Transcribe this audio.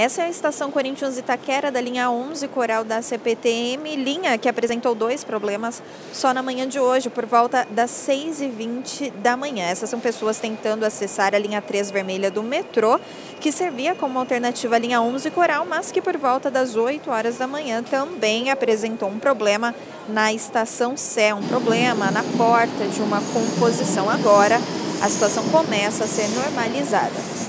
Essa é a estação Corinthians Itaquera da linha 11 Coral da CPTM, linha que apresentou dois problemas só na manhã de hoje, por volta das 6h20 da manhã. Essas são pessoas tentando acessar a linha 3 vermelha do metrô, que servia como alternativa à linha 11 Coral, mas que por volta das 8 horas da manhã também apresentou um problema na estação Sé, um problema na porta de uma composição. Agora a situação começa a ser normalizada.